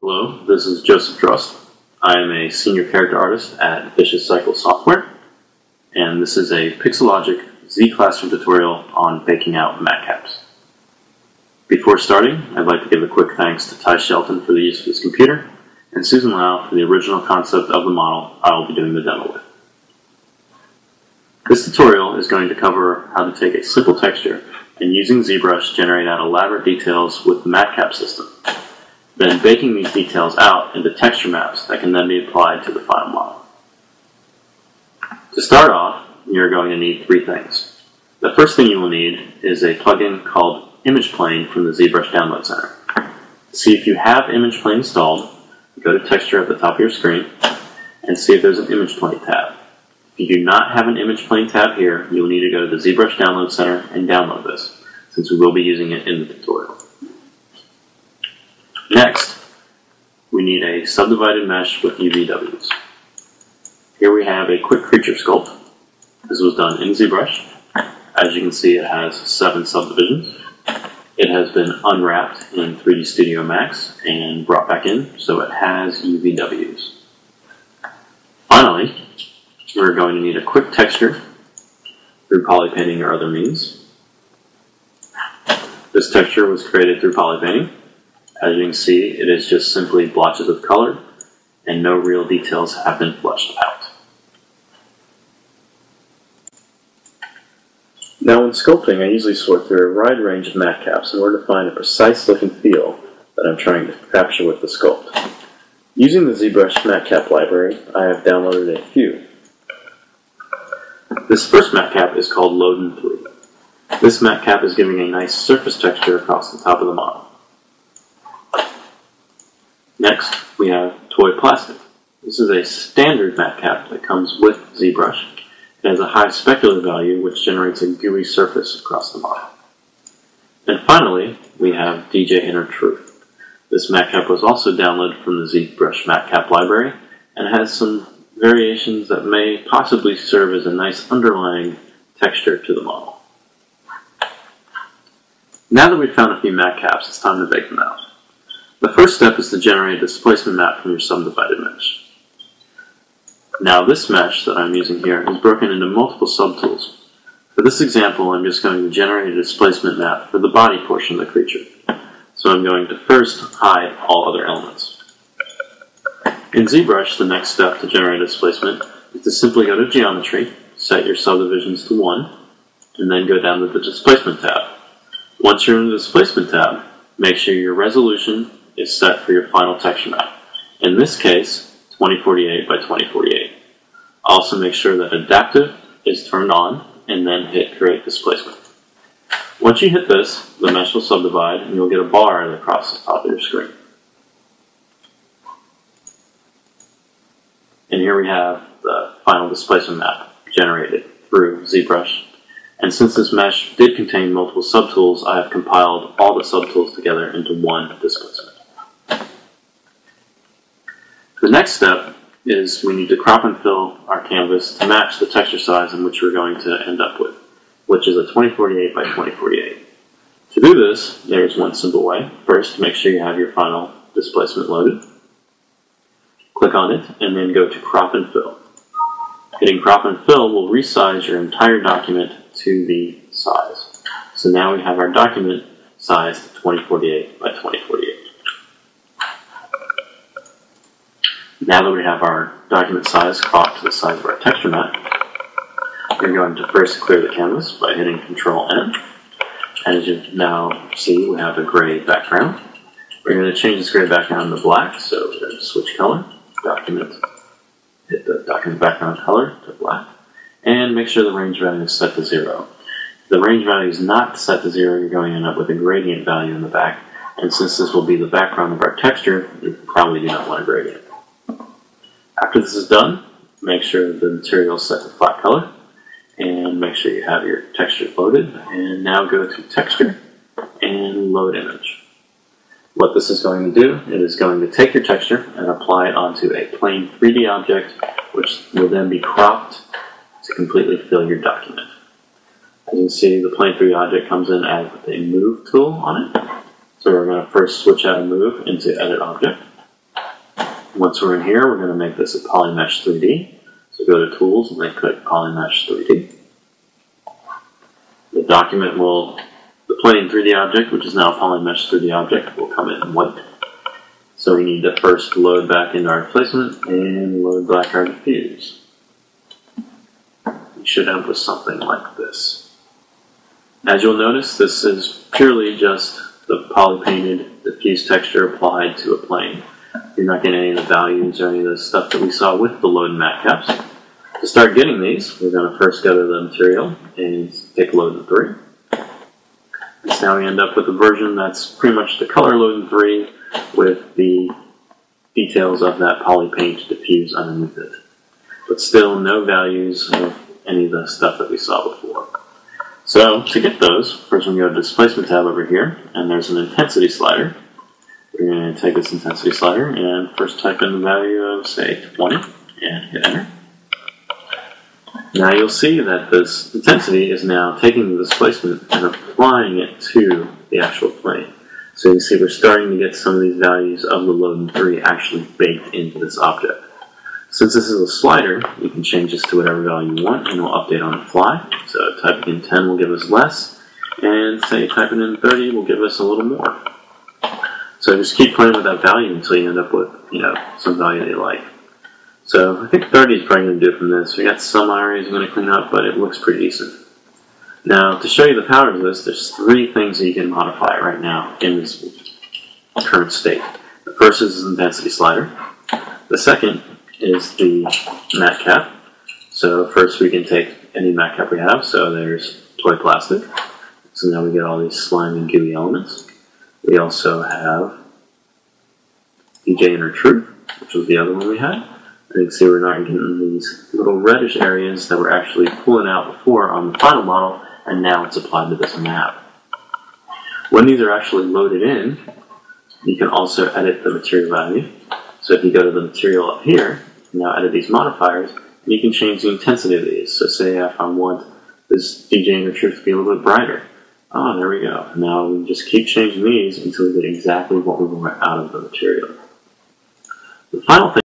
Hello, this is Joseph Drust. I am a senior character artist at Vicious Cycle Software, and this is a Pixologic Z Classroom tutorial on baking out matcaps. Before starting, I'd like to give a quick thanks to Ty Shelton for the use of his computer, and Susan Lau for the original concept of the model I will be doing the demo with. This tutorial is going to cover how to take a simple texture and using ZBrush generate out elaborate details with the matcap system then baking these details out into texture maps that can then be applied to the final model. To start off, you're going to need three things. The first thing you will need is a plugin called Image Plane from the ZBrush Download Center. See if you have Image Plane installed, go to Texture at the top of your screen and see if there's an Image Plane tab. If you do not have an Image Plane tab here, you will need to go to the ZBrush Download Center and download this, since we will be using it in the tutorial. Next, we need a subdivided mesh with UVWs. Here we have a quick creature sculpt. This was done in ZBrush. As you can see, it has seven subdivisions. It has been unwrapped in 3D Studio Max and brought back in, so it has UVWs. Finally, we're going to need a quick texture through polypainting or other means. This texture was created through polypainting. As you can see, it is just simply blotches of color, and no real details have been flushed out. Now when sculpting, I usually sort through a wide range of matcaps in order to find a precise look and feel that I'm trying to capture with the sculpt. Using the ZBrush matcap library, I have downloaded a few. This first matcap is called Loden 3. This matcap is giving a nice surface texture across the top of the model. Next, we have Toy Plastic. This is a standard matcap that comes with ZBrush. It has a high specular value, which generates a gooey surface across the model. And finally, we have DJ Inner Truth. This matcap was also downloaded from the ZBrush matcap library and has some variations that may possibly serve as a nice underlying texture to the model. Now that we've found a few matcaps, it's time to bake them out. First step is to generate a displacement map from your subdivided mesh. Now this mesh that I'm using here is broken into multiple subtools. For this example, I'm just going to generate a displacement map for the body portion of the creature. So I'm going to first hide all other elements. In ZBrush, the next step to generate a displacement is to simply go to Geometry, set your subdivisions to 1, and then go down to the Displacement tab. Once you're in the Displacement tab, make sure your resolution is set for your final texture map. In this case, 2048 by 2048. Also make sure that adaptive is turned on and then hit create displacement. Once you hit this, the mesh will subdivide and you'll get a bar across the top of your screen. And here we have the final displacement map generated through ZBrush. And since this mesh did contain multiple subtools, I have compiled all the subtools together into one displacement. The next step is we need to crop and fill our canvas to match the texture size in which we're going to end up with, which is a 2048 by 2048. To do this, there's one simple way. First, make sure you have your final displacement loaded. Click on it, and then go to crop and fill. Hitting crop and fill will resize your entire document to the size. So now we have our document size 2048 by 2048. Now that we have our document size cropped to the size of our texture map, we're going to first clear the canvas by hitting Control N. As you now see, we have a gray background. We're going to change this gray background to black, so we're going to switch color, document, hit the document background color to black, and make sure the range value is set to zero. If the range value is not set to zero, you're going to end up with a gradient value in the back, and since this will be the background of our texture, you probably do not want a gradient. After this is done, make sure the material is set to flat color and make sure you have your texture loaded and now go to texture and load image. What this is going to do, it is going to take your texture and apply it onto a plain 3D object which will then be cropped to completely fill your document. As you can see, the plane 3D object comes in as a move tool on it. So we're going to first switch out of move into edit object. Once we're in here, we're going to make this a Polymesh 3D. So go to Tools and then click Polymesh 3D. The document will, the plane 3D object, which is now a Polymesh 3D object, will come in white. So we need to first load back into our placement and load back our diffuse. We should end with something like this. As you'll notice, this is purely just the poly painted diffuse texture applied to a plane. You're not getting any of the values or any of the stuff that we saw with the load mat caps. To start getting these, we're going to first to the material and take Loden 3. So now we end up with a version that's pretty much the color Loden 3 with the details of that poly paint diffuse underneath it. But still no values of any of the stuff that we saw before. So to get those, first we go to the displacement tab over here, and there's an intensity slider. We're going to take this intensity slider and first type in the value of, say, 20, and hit enter. Now you'll see that this intensity is now taking the displacement and applying it to the actual plane. So you see we're starting to get some of these values of the Loden 3 actually baked into this object. Since this is a slider, you can change this to whatever value you want and it'll update on the fly. So typing in 10 will give us less, and say typing in 30 will give us a little more. So just keep playing with that value until you end up with, you know, some value that you like. So I think 30 is probably going to do from this. We got some areas I'm going to clean up, but it looks pretty decent. Now, to show you the power of this, there's three things that you can modify right now in this current state. The first is the intensity slider. The second is the mat cap. So first we can take any mat cap we have. So there's toy plastic. So now we get all these slimy gooey elements. We also have DJ Inner Truth, which was the other one we had. And you can see we're not getting these little reddish areas that were actually pulling out before on the final model, and now it's applied to this map. When these are actually loaded in, you can also edit the material value. So if you go to the material up here, now edit these modifiers, you can change the intensity of these. So say if I want this DJ Inner Truth to be a little bit brighter. Oh, there we go. Now we just keep changing these until we get exactly what we want out of the material. The final thing